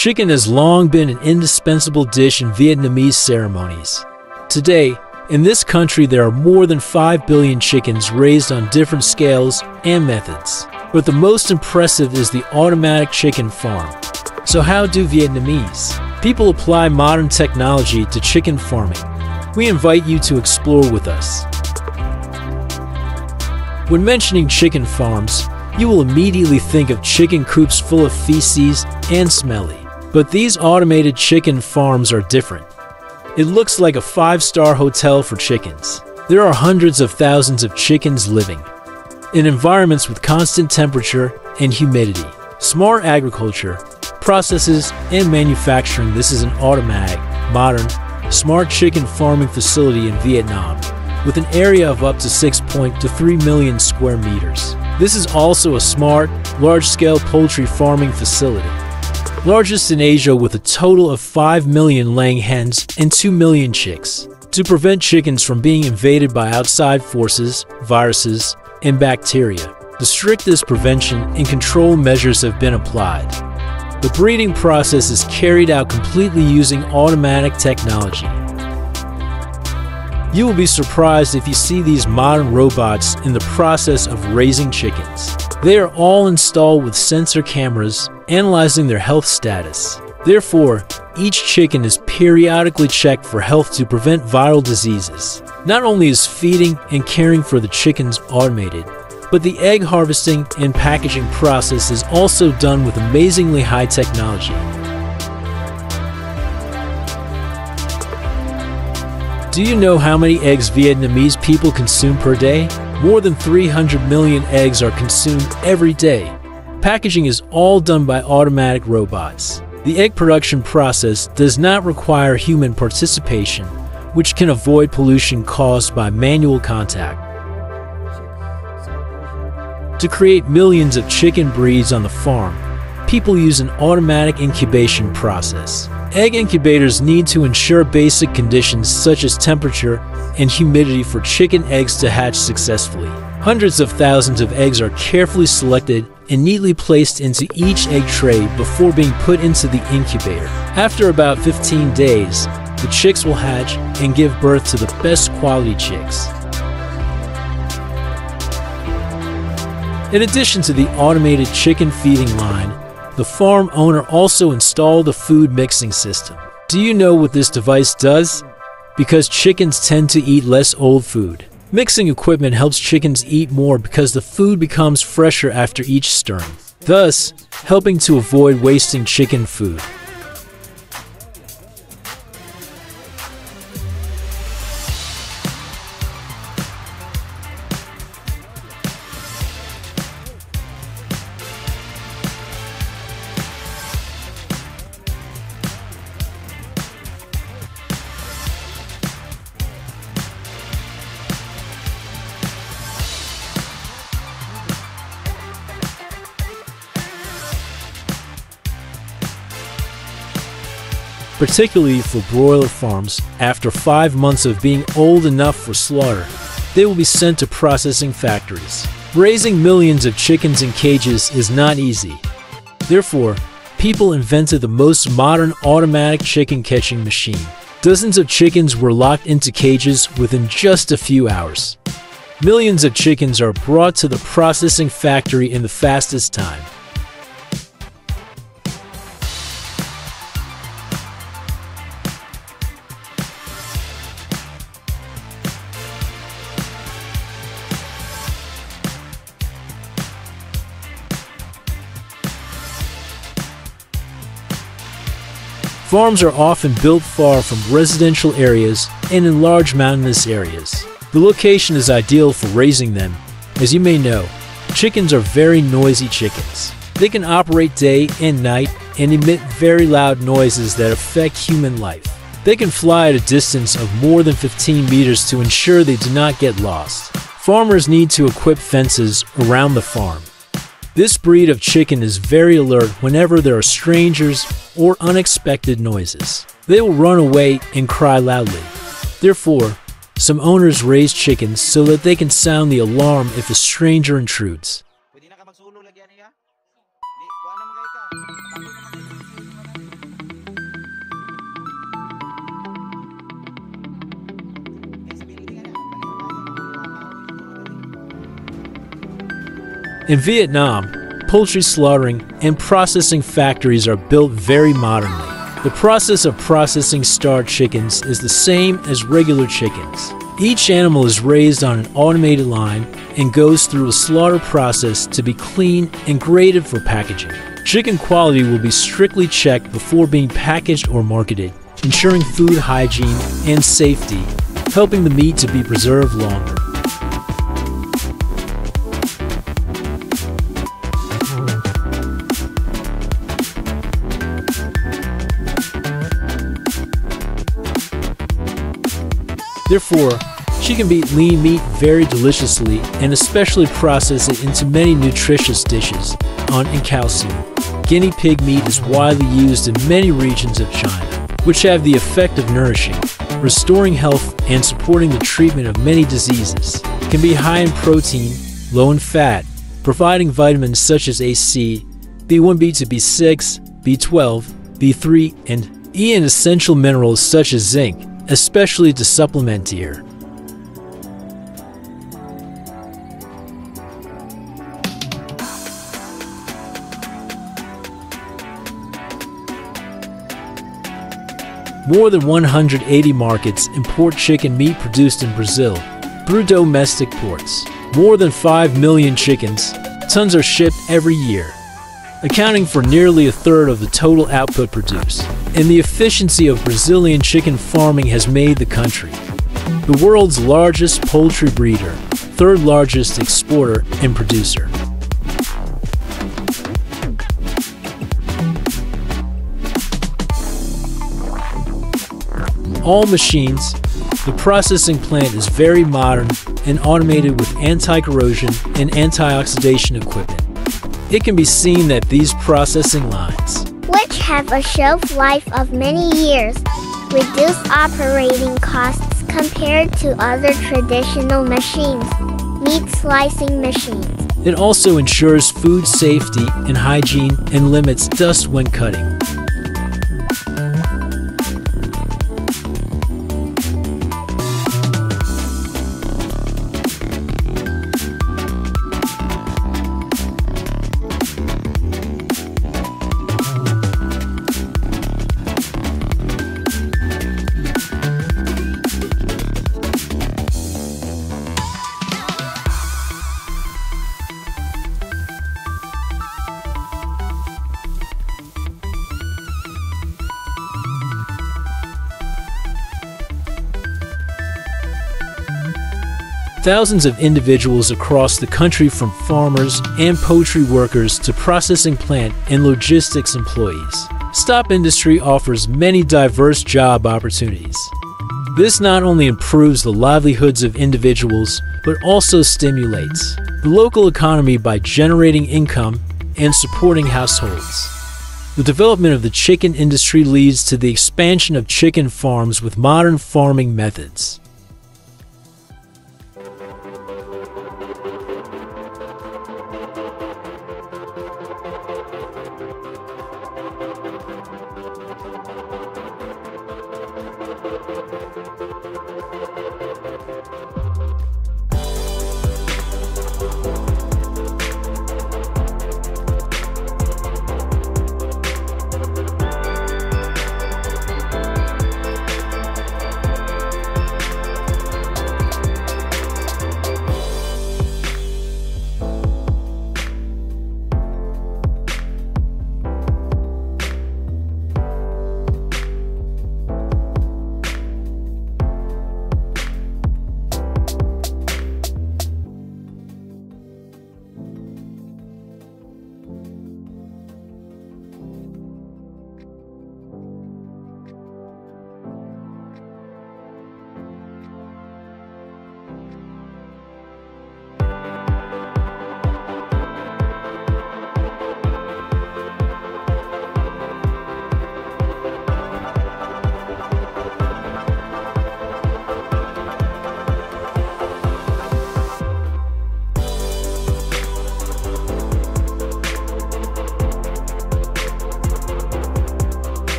Chicken has long been an indispensable dish in Vietnamese ceremonies. Today, in this country, there are more than 5 billion chickens raised on different scales and methods. But the most impressive is the automatic chicken farm. So, how do Vietnamese people apply modern technology to chicken farming? We invite you to explore with us. When mentioning chicken farms, you will immediately think of chicken coops full of feces and smelly. But these automated chicken farms are different. It looks like a five star hotel for chickens. There are hundreds of thousands of chickens living in environments with constant temperature and humidity. Smart agriculture, processes, and manufacturing. This is an automatic, modern, smart chicken farming facility in Vietnam with an area of up to 6.3 million square meters. This is also a smart, large scale poultry farming facility largest in Asia with a total of 5 million laying hens and 2 million chicks. To prevent chickens from being invaded by outside forces, viruses, and bacteria, the strictest prevention and control measures have been applied. The breeding process is carried out completely using automatic technology. You will be surprised if you see these modern robots in the process of raising chickens. They are all installed with sensor cameras analyzing their health status. Therefore, each chicken is periodically checked for health to prevent viral diseases. Not only is feeding and caring for the chickens automated, but the egg harvesting and packaging process is also done with amazingly high technology. Do you know how many eggs Vietnamese people consume per day? More than 300 million eggs are consumed every day. Packaging is all done by automatic robots. The egg production process does not require human participation, which can avoid pollution caused by manual contact. To create millions of chicken breeds on the farm, people use an automatic incubation process. Egg incubators need to ensure basic conditions such as temperature and humidity for chicken eggs to hatch successfully. Hundreds of thousands of eggs are carefully selected and neatly placed into each egg tray before being put into the incubator. After about 15 days, the chicks will hatch and give birth to the best quality chicks. In addition to the automated chicken feeding line, the farm owner also installed a food mixing system. Do you know what this device does? Because chickens tend to eat less old food. Mixing equipment helps chickens eat more because the food becomes fresher after each stirring, thus helping to avoid wasting chicken food. Particularly for broiler farms after five months of being old enough for slaughter. They will be sent to processing factories. Raising millions of chickens in cages is not easy. Therefore, people invented the most modern automatic chicken catching machine. Dozens of chickens were locked into cages within just a few hours. Millions of chickens are brought to the processing factory in the fastest time. Farms are often built far from residential areas and in large mountainous areas. The location is ideal for raising them. As you may know, chickens are very noisy chickens. They can operate day and night and emit very loud noises that affect human life. They can fly at a distance of more than 15 meters to ensure they do not get lost. Farmers need to equip fences around the farm. This breed of chicken is very alert whenever there are strangers or unexpected noises. They will run away and cry loudly. Therefore, some owners raise chickens so that they can sound the alarm if a stranger intrudes. In Vietnam, poultry slaughtering and processing factories are built very modernly. The process of processing starved chickens is the same as regular chickens. Each animal is raised on an automated line and goes through a slaughter process to be cleaned and graded for packaging. Chicken quality will be strictly checked before being packaged or marketed, ensuring food hygiene and safety, helping the meat to be preserved longer. Therefore, she can beat lean meat very deliciously and especially process it into many nutritious dishes on and calcium. Guinea pig meat is widely used in many regions of China, which have the effect of nourishing, restoring health, and supporting the treatment of many diseases. It can be high in protein, low in fat, providing vitamins such as AC, B1, B2, B6, B12, B3, and E and essential minerals such as zinc, especially to supplement deer. More than 180 markets import chicken meat produced in Brazil through domestic ports. More than 5 million chickens, tons are shipped every year, accounting for nearly a third of the total output produced and the efficiency of Brazilian chicken farming has made the country the world's largest poultry breeder, third largest exporter and producer. All machines, the processing plant is very modern and automated with anti-corrosion and anti-oxidation equipment. It can be seen that these processing lines which have a shelf life of many years, reduce operating costs compared to other traditional machines, meat slicing machines. It also ensures food safety and hygiene and limits dust when cutting. Thousands of individuals across the country, from farmers and poultry workers to processing plant and logistics employees. Stop Industry offers many diverse job opportunities. This not only improves the livelihoods of individuals, but also stimulates the local economy by generating income and supporting households. The development of the chicken industry leads to the expansion of chicken farms with modern farming methods. Thank you.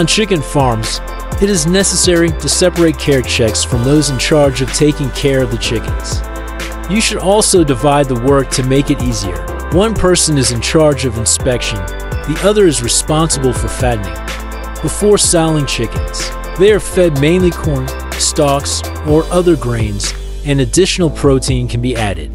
On chicken farms, it is necessary to separate care checks from those in charge of taking care of the chickens. You should also divide the work to make it easier. One person is in charge of inspection, the other is responsible for fattening. Before selling chickens, they are fed mainly corn, stalks, or other grains, and additional protein can be added.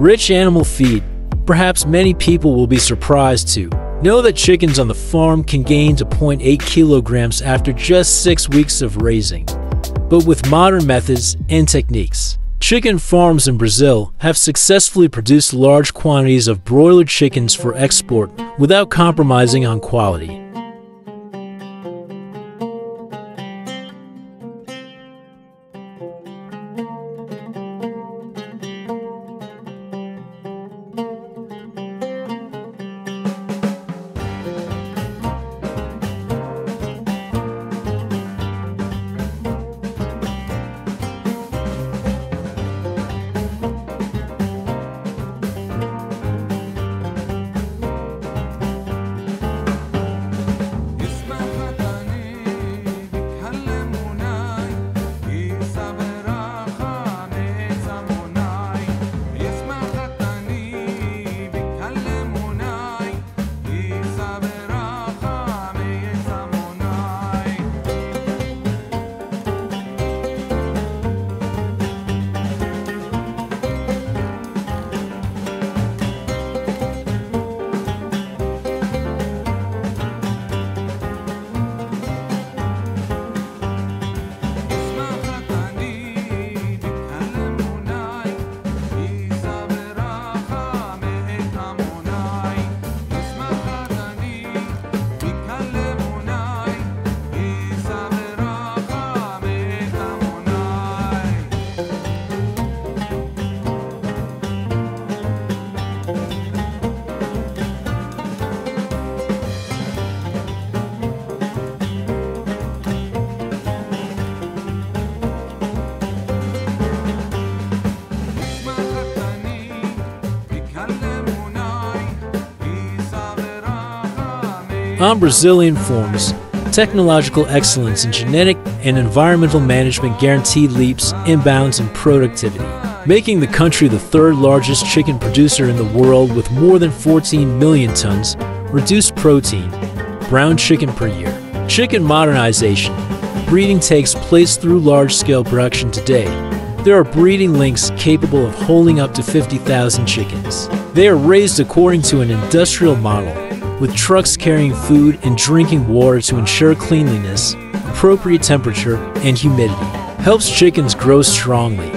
Rich animal feed, perhaps many people will be surprised to know that chickens on the farm can gain to 0.8 kilograms after just 6 weeks of raising. But with modern methods and techniques, chicken farms in Brazil have successfully produced large quantities of broiler chickens for export without compromising on quality. On Brazilian forms, technological excellence in genetic and environmental management guaranteed leaps and bounds in productivity, making the country the third largest chicken producer in the world with more than 14 million tons reduced protein, brown chicken per year. Chicken modernization. Breeding takes place through large-scale production today. There are breeding links capable of holding up to 50,000 chickens. They are raised according to an industrial model with trucks carrying food and drinking water to ensure cleanliness, appropriate temperature, and humidity. Helps chickens grow strongly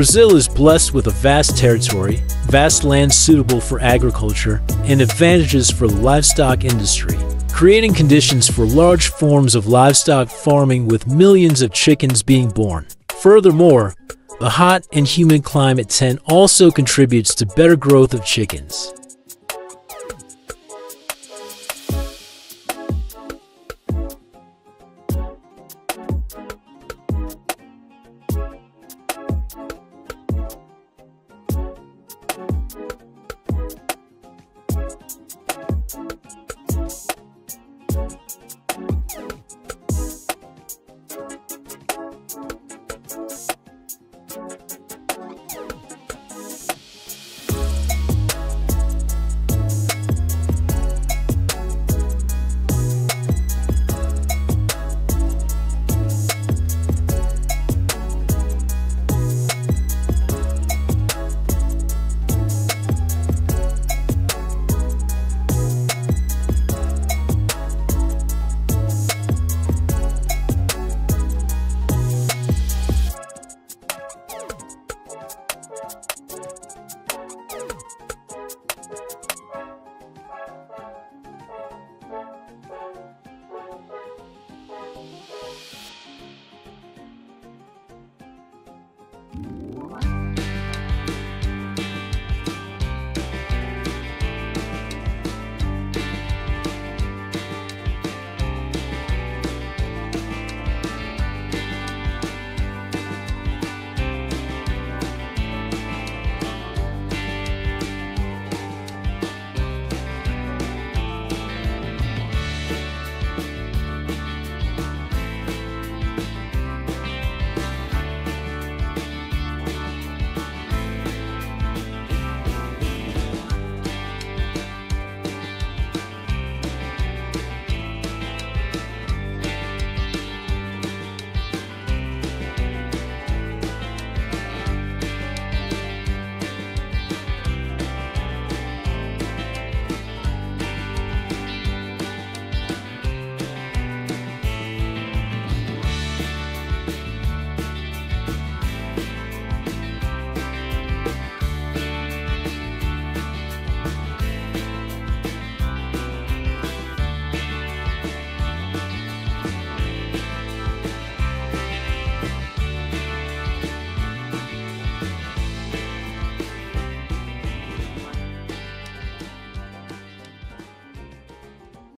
Brazil is blessed with a vast territory, vast land suitable for agriculture, and advantages for the livestock industry, creating conditions for large forms of livestock farming with millions of chickens being born. Furthermore, the hot and humid climate tent also contributes to better growth of chickens.